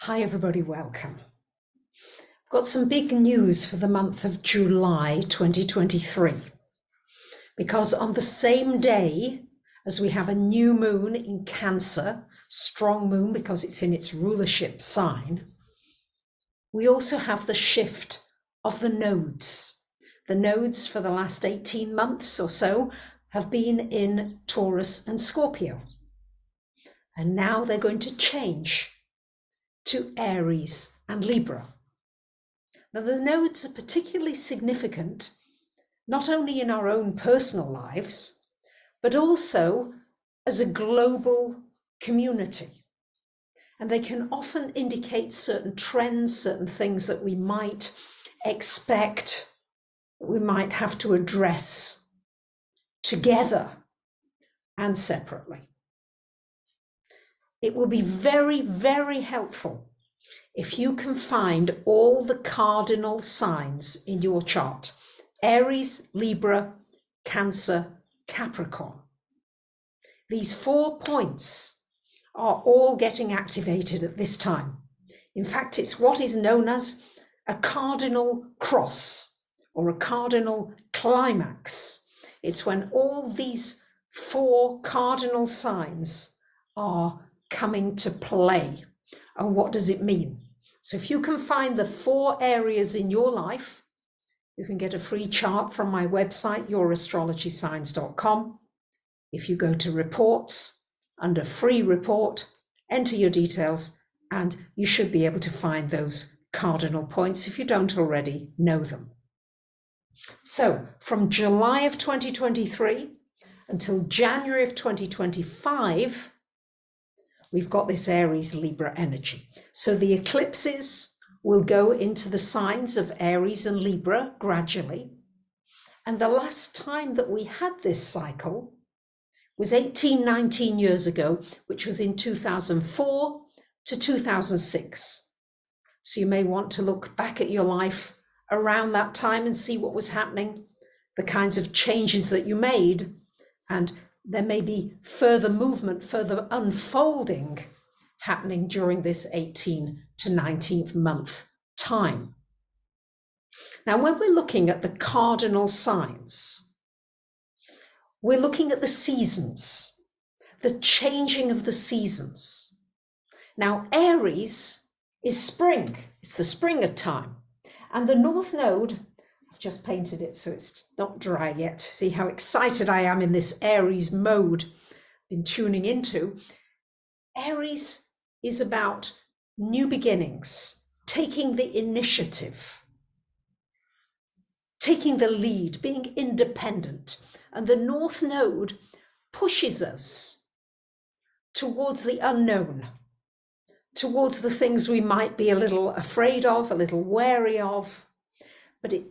Hi, everybody, welcome. I've got some big news for the month of July 2023. Because on the same day as we have a new moon in Cancer, strong moon because it's in its rulership sign, we also have the shift of the nodes. The nodes for the last 18 months or so have been in Taurus and Scorpio. And now they're going to change to Aries and Libra. Now, the nodes are particularly significant not only in our own personal lives, but also as a global community. And they can often indicate certain trends, certain things that we might expect, we might have to address together and separately. It will be very, very helpful if you can find all the cardinal signs in your chart Aries, Libra, Cancer, Capricorn. These four points are all getting activated at this time. In fact, it's what is known as a cardinal cross or a cardinal climax. It's when all these four cardinal signs are coming to play. And what does it mean? So, if you can find the four areas in your life you can get a free chart from my website, yourastrologysigns.com. If you go to reports under free report, enter your details, and you should be able to find those cardinal points if you don't already know them. So, from July of 2023 until January of 2025, we've got this Aries Libra energy. So, the eclipses will go into the signs of Aries and Libra gradually. And the last time that we had this cycle was 18, 19 years ago, which was in 2004 to 2006. So you may want to look back at your life around that time and see what was happening, the kinds of changes that you made, and there may be further movement, further unfolding happening during this 18 to 19th month time. Now, when we're looking at the cardinal signs, we're looking at the seasons, the changing of the seasons. Now, Aries is spring, it's the springer time. And the North Node, just painted it so it's not dry yet. See how excited I am in this Aries mode, been tuning into. Aries is about new beginnings, taking the initiative, taking the lead, being independent. And the North Node pushes us towards the unknown, towards the things we might be a little afraid of, a little wary of. But it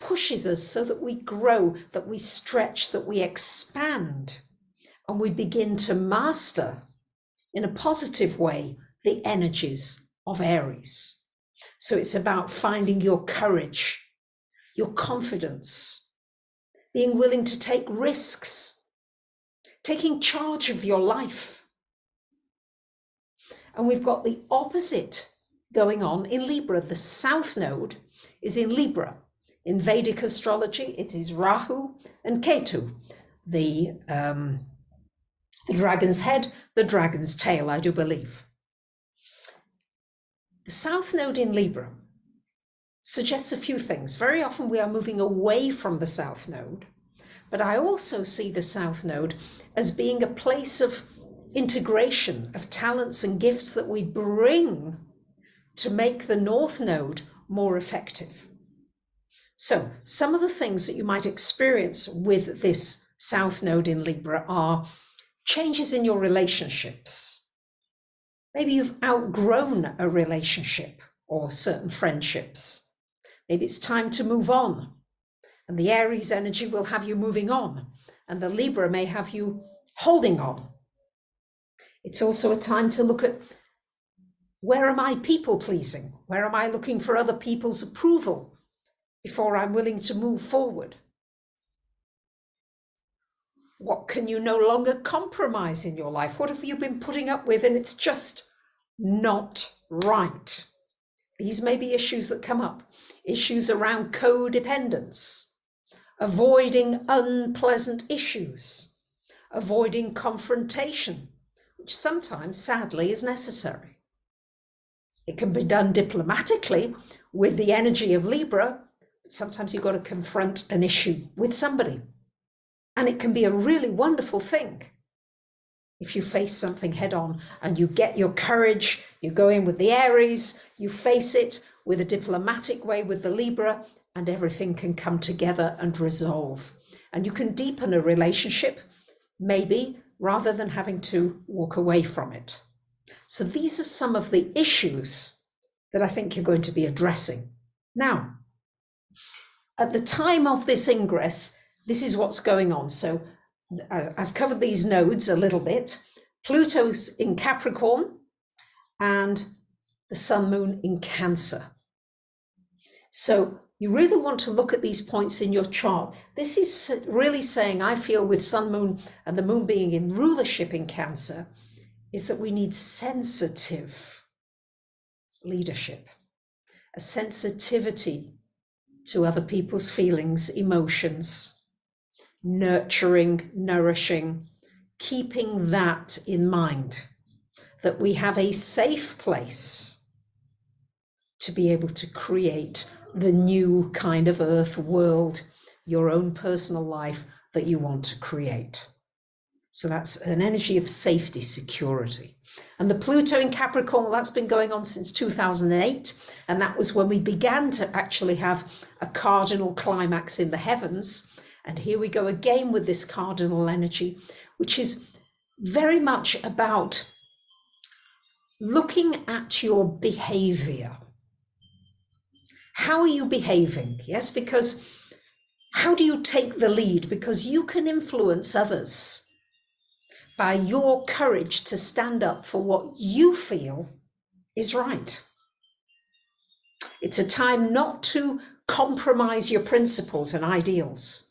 pushes us so that we grow, that we stretch, that we expand, and we begin to master in a positive way the energies of Aries. So it's about finding your courage, your confidence, being willing to take risks, taking charge of your life. And we've got the opposite going on in Libra. The South Node is in Libra. In Vedic astrology, it is Rahu and Ketu, the um, the dragon's head, the dragon's tail, I do believe. The South Node in Libra suggests a few things. Very often we are moving away from the South Node, but I also see the South Node as being a place of integration of talents and gifts that we bring to make the North Node more effective. So, some of the things that you might experience with this South Node in Libra are changes in your relationships. Maybe you've outgrown a relationship or certain friendships. Maybe it's time to move on. And the Aries energy will have you moving on, and the Libra may have you holding on. It's also a time to look at where am I people pleasing? Where am I looking for other people's approval before I'm willing to move forward? What can you no longer compromise in your life? What have you been putting up with and it's just not right. These may be issues that come up, issues around codependence, avoiding unpleasant issues, avoiding confrontation, which sometimes, sadly, is necessary. It can be done diplomatically with the energy of Libra, sometimes you've got to confront an issue with somebody. And it can be a really wonderful thing if you face something head on and you get your courage, you go in with the Aries, you face it with a diplomatic way with the Libra, and everything can come together and resolve. And you can deepen a relationship, maybe, rather than having to walk away from it. So these are some of the issues that I think you're going to be addressing. Now, at the time of this ingress, this is what's going on. So uh, I've covered these nodes a little bit. Pluto's in Capricorn and the Sun Moon in Cancer. So you really want to look at these points in your chart. This is really saying, I feel with Sun Moon and the Moon being in rulership in Cancer, is that we need sensitive leadership, a sensitivity to other people's feelings, emotions nurturing, nourishing, keeping that in mind, that we have a safe place to be able to create the new kind of earth world, your own personal life that you want to create. So that's an energy of safety, security. And the Pluto in Capricorn, well, that's been going on since 2008. And that was when we began to actually have a cardinal climax in the heavens and here we go again with this cardinal energy, which is very much about looking at your behavior. How are you behaving? Yes, because how do you take the lead? Because you can influence others by your courage to stand up for what you feel is right. It's a time not to compromise your principles and ideals.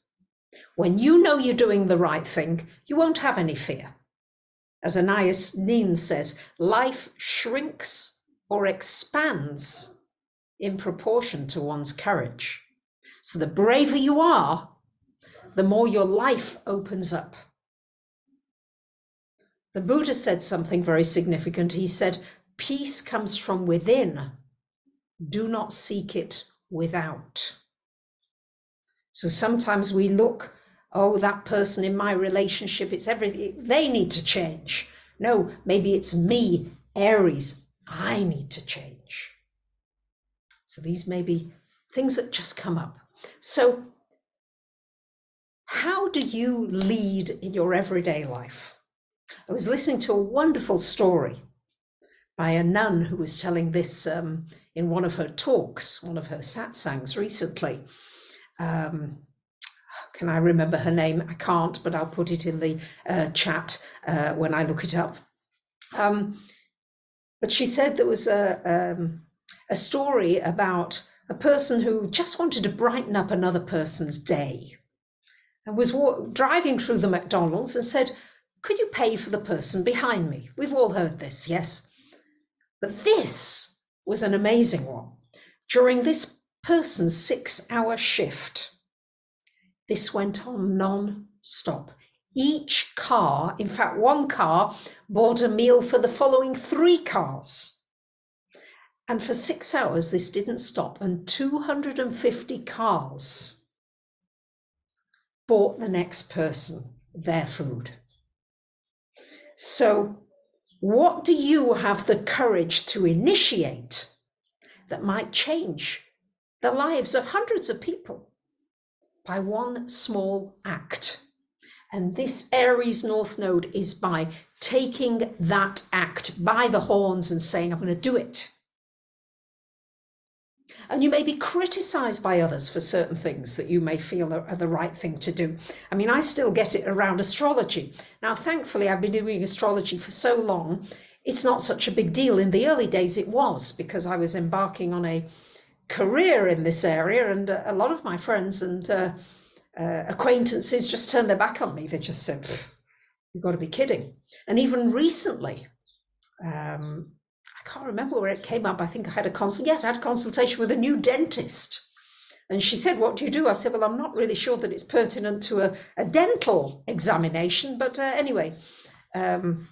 When you know you're doing the right thing, you won't have any fear. As Anais Nin says, life shrinks or expands in proportion to one's courage. So the braver you are, the more your life opens up. The Buddha said something very significant. He said, Peace comes from within. Do not seek it without. So sometimes we look oh, that person in my relationship, it's everything, they need to change. No, maybe it's me, Aries, I need to change. So these may be things that just come up. So, how do you lead in your everyday life? I was listening to a wonderful story by a nun who was telling this um, in one of her talks, one of her satsangs recently. Um, can I remember her name? I can't, but I'll put it in the uh, chat uh, when I look it up. Um, but she said there was a, um, a story about a person who just wanted to brighten up another person's day and was driving through the McDonald's and said, Could you pay for the person behind me? We've all heard this, yes? But this was an amazing one. During this person's six hour shift, this went on non stop. Each car, in fact, one car bought a meal for the following three cars. And for six hours, this didn't stop, and 250 cars bought the next person their food. So, what do you have the courage to initiate that might change the lives of hundreds of people? by one small act. And this Aries North Node is by taking that act by the horns and saying, I'm going to do it. And you may be criticized by others for certain things that you may feel are, are, the right thing to do. I mean, I still get it around astrology. Now, thankfully, I've been doing astrology for so long, it's not such a big deal. In the early days, it was because I was embarking on a career in this area, and a lot of my friends and uh, uh, acquaintances just turned their back on me. They just said, "You've got to be kidding!" And even recently, um, I I can't remember where it came up. I think I had a consult. Yes, I had a consultation with a new dentist. And she said, What do you do? I said, Well, I'm not really sure that it's pertinent to a, a dental examination. But uh, anyway, um,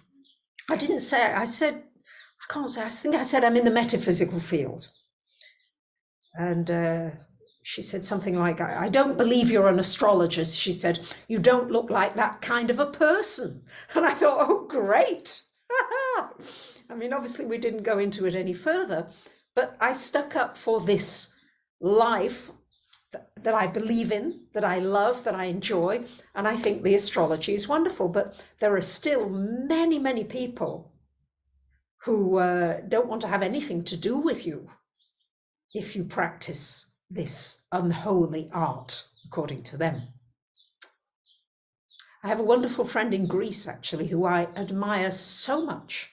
I didn't say, I said, I can't say, I think I said I'm in the metaphysical field. And uh, she said something like, I don't believe you're an astrologist. She said, You don't look like that kind of a person. And I thought, Oh, great. I mean, obviously, we didn't go into it any further, but I stuck up for this life that I believe in, that I love, that I enjoy. And I think the astrology is wonderful. But there are still many, many people who uh, don't want to have anything to do with you if you practice this unholy art, according to them. I have a wonderful friend in Greece, actually, who I admire so much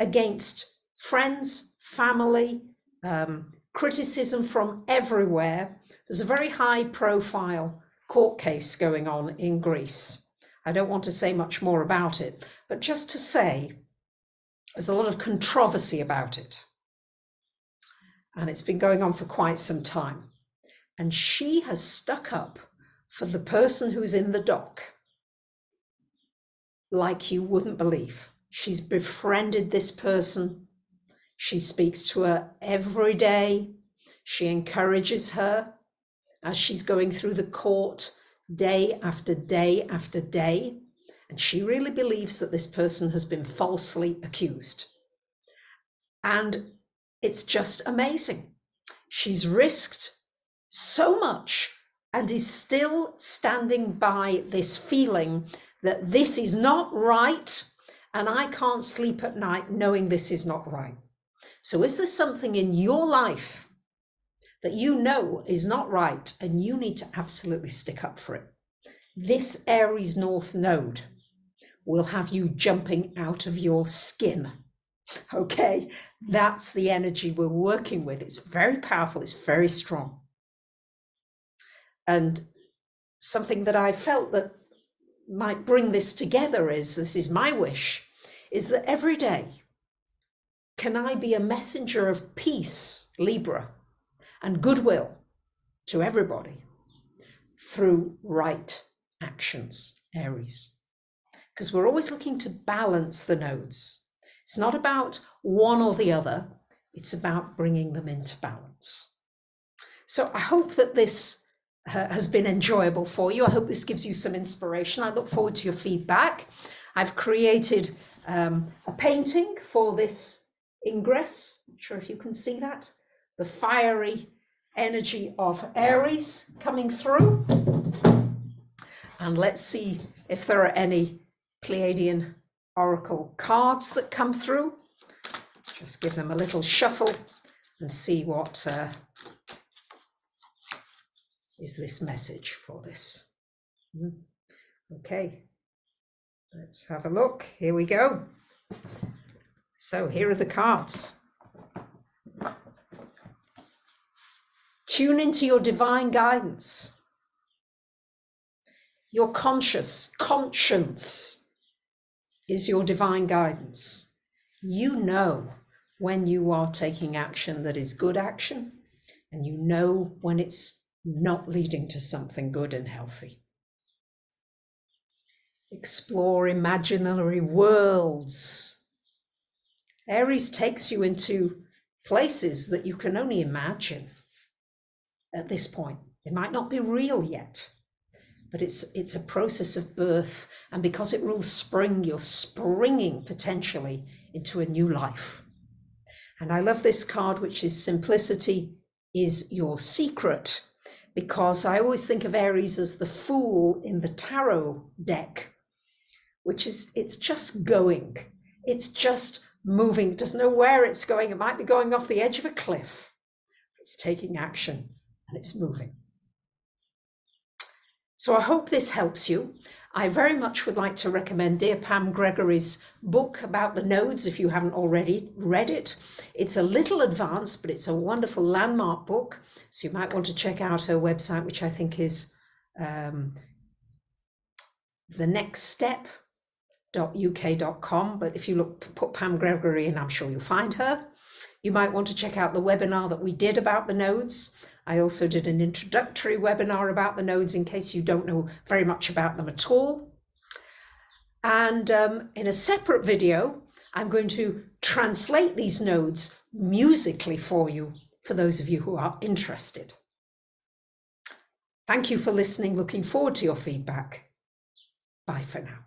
against friends, family, um, criticism from everywhere. There's a very high profile court case going on in Greece. I don't want to say much more about it, but just to say there's a lot of controversy about it. And it's been going on for quite some time. And she has stuck up for the person who's in the dock like you wouldn't believe. She's befriended this person. She speaks to her every day. She encourages her as she's going through the court day after day after day. And she really believes that this person has been falsely accused. And it's just amazing. She's risked so much and is still standing by this feeling that this is not right and I can't sleep at night knowing this is not right. So, is there something in your life that you know is not right and you need to absolutely stick up for it? This Aries North node will have you jumping out of your skin. Okay, that's the energy we're working with. It's very powerful, it's very strong. And something that I felt that might bring this together is this is my wish is that every day can I be a messenger of peace, Libra, and goodwill to everybody through right actions, Aries because we're always looking to balance the nodes. It's not about one or the other, it's about bringing them into balance. So I hope that this has been enjoyable for you. I hope this gives you some inspiration. I look forward to your feedback. I've created um, a painting for this ingress. Not sure if you can see that. The fiery energy of Aries coming through. And let's see if there are any Pleiadian Oracle cards that come through. Just give them a little shuffle and see what uh, is this message for this. Hmm. Okay, let's have a look. Here we go. So here are the cards. Tune into your divine guidance, your conscious conscience is your divine guidance. You know when you are taking action that is good action, and you know when it's not leading to something good and healthy. Explore imaginary worlds. Aries takes you into places that you can only imagine at this point. It might not be real yet but it's it's a process of birth and because it rules spring you're springing potentially into a new life and i love this card which is simplicity is your secret because i always think of aries as the fool in the tarot deck which is it's just going. It's just moving. It doesn't know where it's going. It might be going off the edge of a cliff. It's taking action and it's moving. So I hope this helps you. I very much would like to recommend dear Pam Gregory's book about the nodes if you haven't already read it. It's a little advanced, but it's a wonderful landmark book. So you might want to check out her website, which I think is um, the next step uk.com, but if you look, put Pam Gregory in, I'm sure you'll find her. You might want to check out the webinar that we did about the nodes. I also did an introductory webinar about the nodes in case you don't know very much about them at all. And um, in a separate video, I'm going to translate these nodes musically for you, for those of you who are interested. Thank you for listening. Looking forward to your feedback. Bye for now.